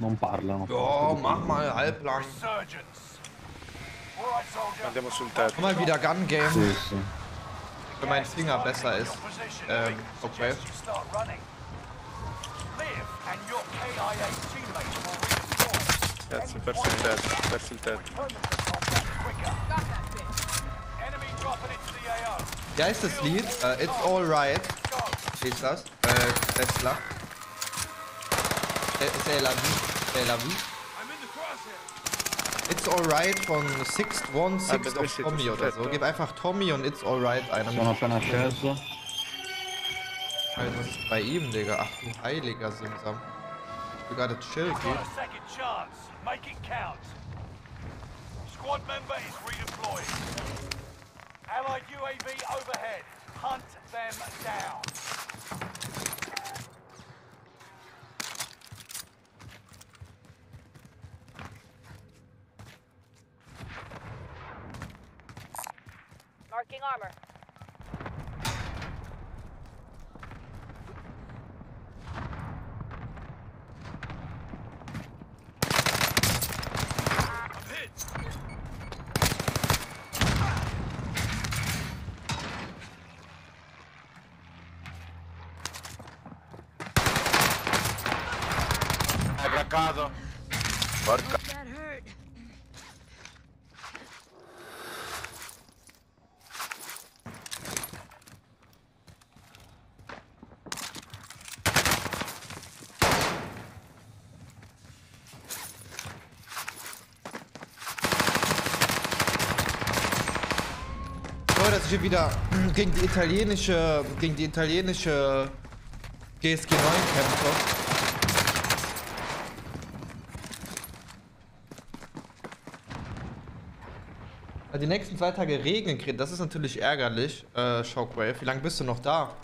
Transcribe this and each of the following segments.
Non parlano. Ja, mach mal halblang. Andiamo sul tetto. Mal wieder Gun Game, Sì, sì. wenn mein Finger besser ist. Ähm, okay. Cazzo, perso il tetto, perso il tetto. Wie heißt das Lied? Äh, It's Alright. Wie ist das? Äh, Tesla. Äh, C'est la vie. C'est la vie. It's Alright von Sixth One, Sixth of? Tommy oder so. Gib einfach Tommy und It's Alright ein. Sono appena sceso. Alter, was ist bei ihm, Digga? Ach du heiliger Simsam. You gotta chill, dude. second chance. Make it count. Squad member is redeployed. Allied UAV overhead. Hunt them down. Armor. Hier wieder gegen die italienische, gegen die italienische GSG 9 kämpfe. Die nächsten zwei Tage regnen, Gret, das ist natürlich ärgerlich, äh, Shockwave. Wie lange bist du noch da?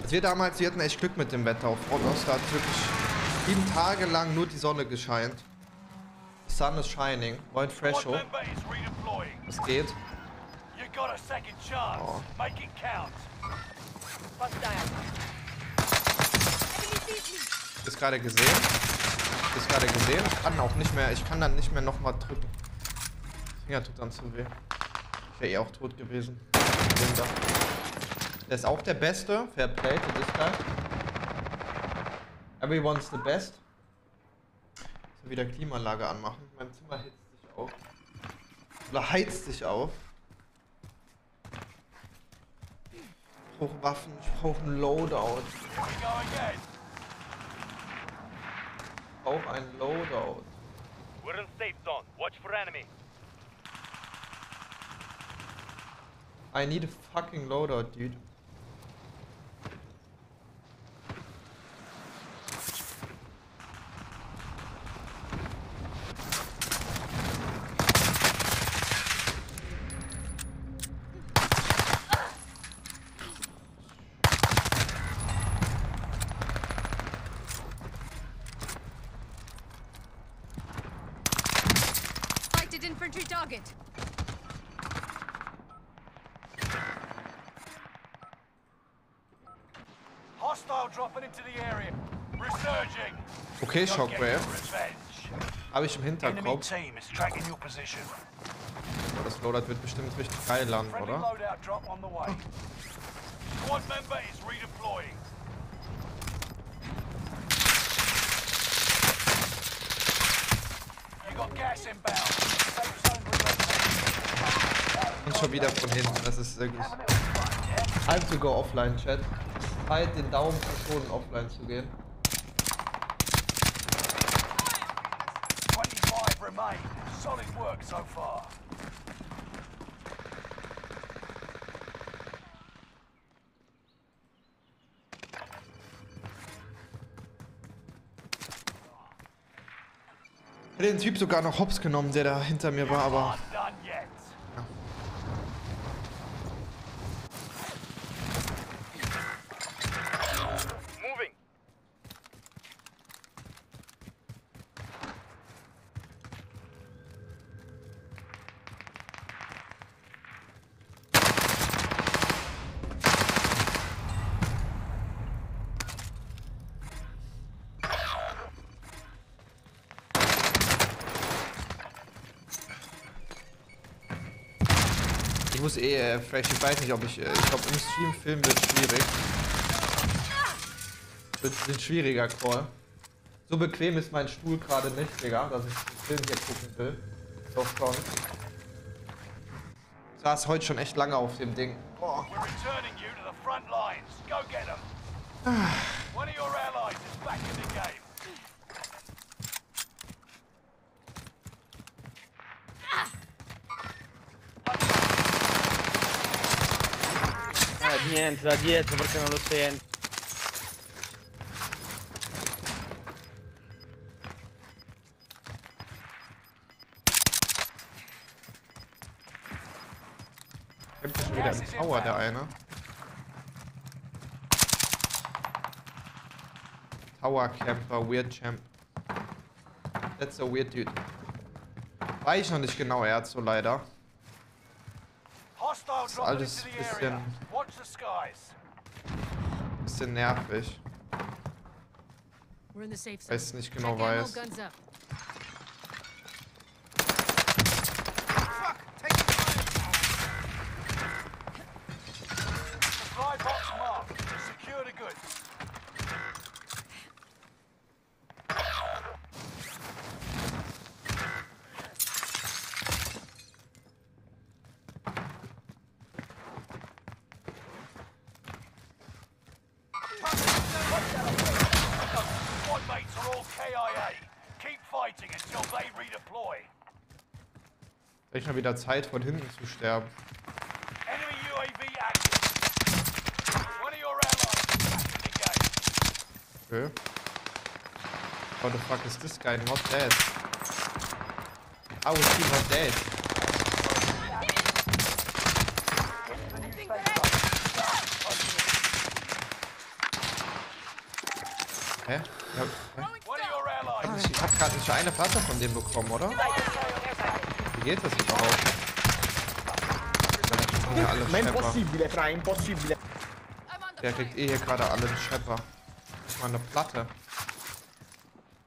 Also wir damals, wir hatten echt Glück mit dem Wetter auf Rodos. Da hat wirklich sieben Tage lang nur die Sonne gescheint. The sun is shining. Moin Fresho. Was geht? Got a second chance. Oh. Make it count. Ist gerade gesehen. Ist gerade gesehen. Ich kann auch nicht mehr, ich kann dann nicht mehr nochmal drücken. Finger tut dann zu weh. Ich wäre eh auch tot gewesen. Der ist auch der Beste. Fair play to this guy. Everyone's the best. So wieder Klimaanlage anmachen. Mein Zimmer hitzt sich auf. Oder heizt sich auf. Brauche Waffen, ich brauche ein Loadout. Ich brauche ein Loadout. We're in safe zone. Watch for enemy. I need a fucking loadout, dude. Sighted infantry target. Hostile dropping into the area. Resurging. Okay, Shockwave. Habe ich im Hinterkopf. team is tracking your position. Aber das Loadout wird bestimmt richtig geil landen, oder? Squad member is redeploying. You got gas inbound. Safe zone relocated. Und schon wieder von hinten. Das ist wirklich. Time to go offline, Chat. Halt den Daumen verschonen, offline zu gehen. 25 remain. Solid work den Typ sogar noch hops genommen, der da hinter mir war, aber. Muss eh, äh, vielleicht, ich weiß nicht, ob ich, äh, ich glaube im Stream filmen wird schwierig. Wird ein schwieriger Call. So bequem ist mein Stuhl gerade nicht, Digga, dass ich den Film hier gucken will. Doch schon. Ich saß heute schon echt lange auf dem Ding. Boah. We're returning you to the front lines. Go get them. One of your allies is back in the game. Eh, niente, da dietro perché non lo sento. Kämpft schon wieder im Tower, der eine. Tower Camper, Weird Champ. That's a weird dude. Weiß ich noch nicht genau, er hat so leider. Hostile dropping alles area. bisschen-. Bisschen nervig. Weiß nicht genau weiß. Squad mates are all KIA. Keep fighting until they redeploy. Vielleicht mal wieder Zeit, von hinten zu sterben. Enemy UAV active. One of your allies is back in the game. Okay. What the fuck is this guy not dead? How is he not dead? Hä? Allies Ich hab gerade nicht eine Platte von dem bekommen, oder? Wie geht das überhaupt? Ja, hier alle Ma è impossibile, Fra, è Der kriegt eh hier gerade alle Schepper. Nicht mal eine Platte.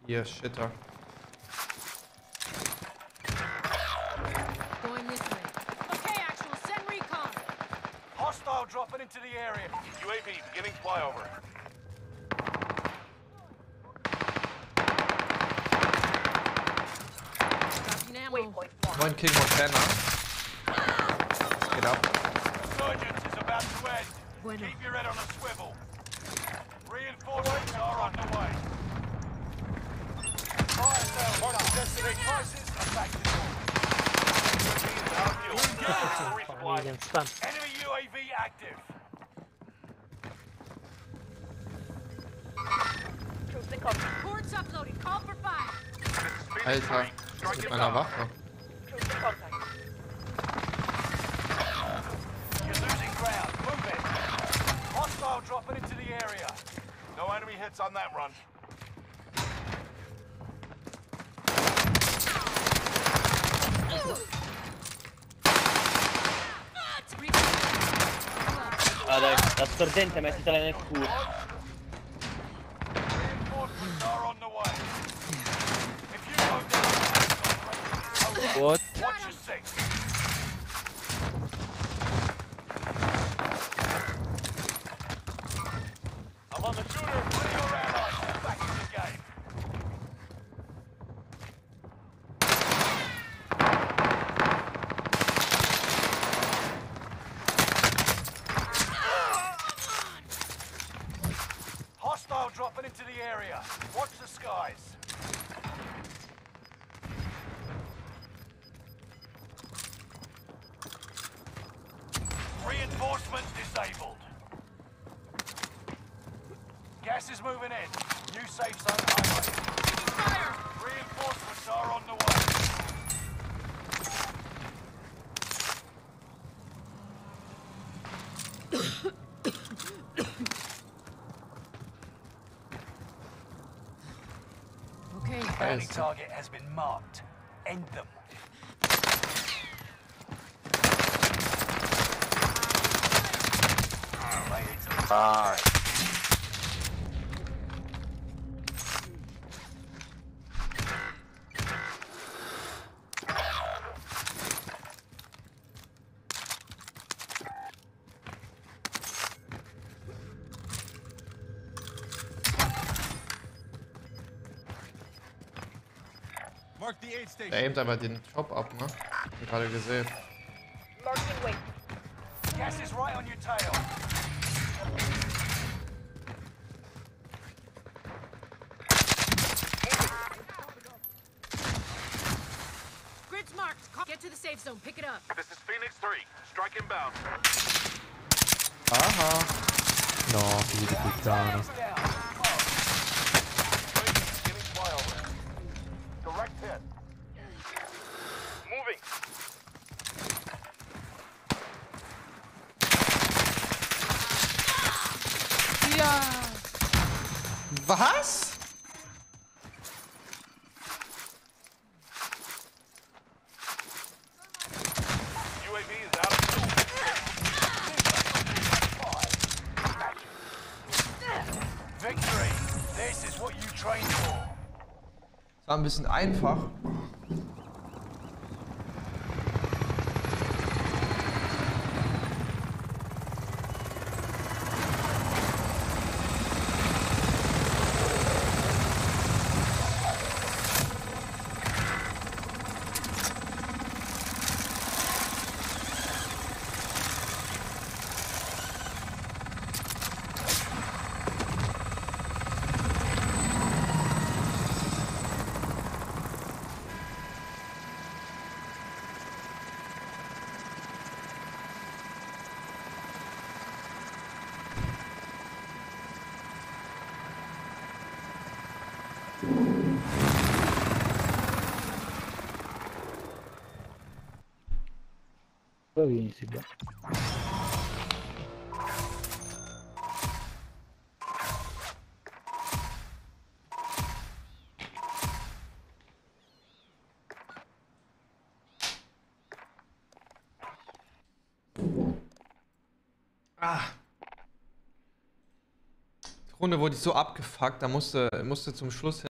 Hier, Shitter. Ammo. Moin King Montana. Geht ab. Surgeons is about to end. Bueno. Keep your head on a swivel. Reinforcements are on the way. Fire sales done. Destiny prices are back to normal. Resupply. Medium stun. Enemy UAV active. Troops in contact. Uploading. Call for fire. Alter, mit meiner Waffe? Hostile dropping into the area. No enemy hits on that run. Ah dai, la stordente mettitela nel culo. Reinforcements are on the way. If you go down, What? watch your six. Reinforcement disabled. Gas is moving in. New safe zone highway. Reinforcements are on the way. Okay. Bounty target has been marked. End them. Ah. Der hebt aber den Shop ab, ne? Gerade gesehen. Gas is right on your tail. Marked. Ca- Get to the safe zone. Pick it up. This is Phoenix 3. Strike inbound. Aha. No, figlio di puttana. Down. Getting flyover. Direct hit. Moving. Was? Ein bisschen einfach. Ah. Die Runde wurde ich so abgefuckt, da musste, musste zum Schluss hin